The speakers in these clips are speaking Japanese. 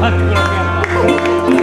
待ってくださ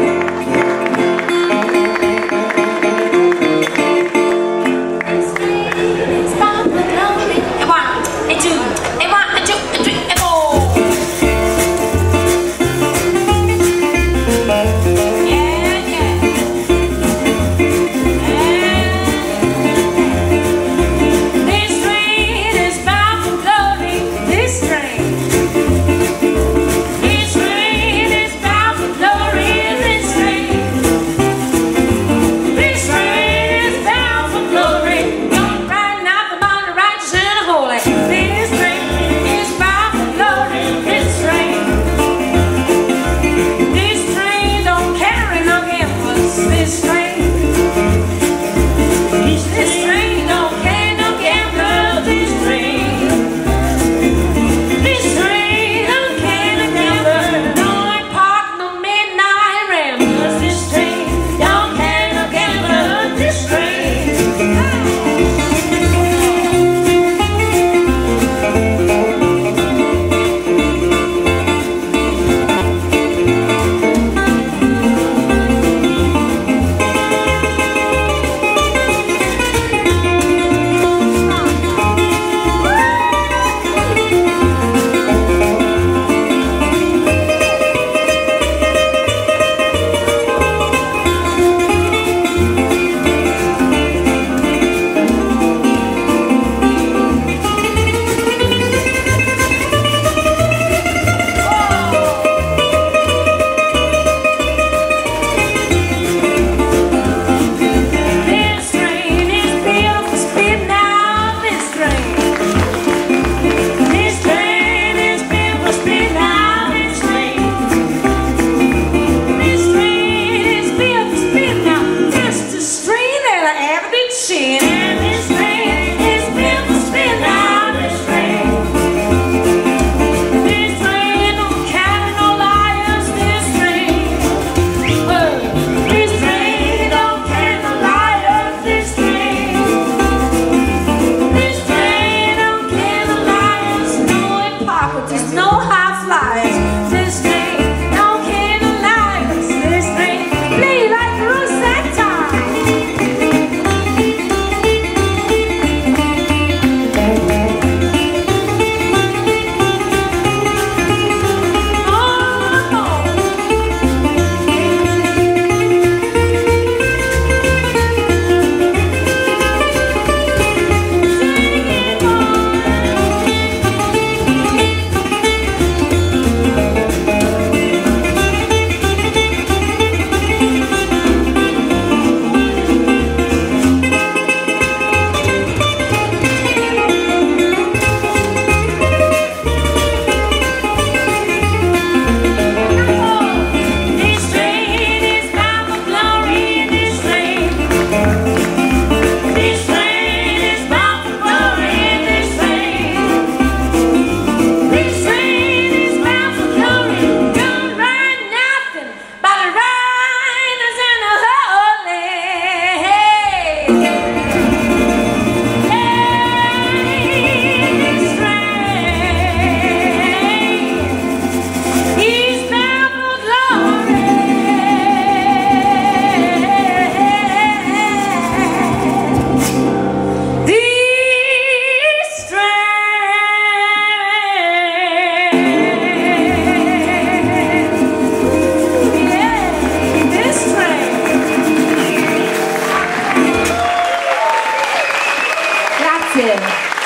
você.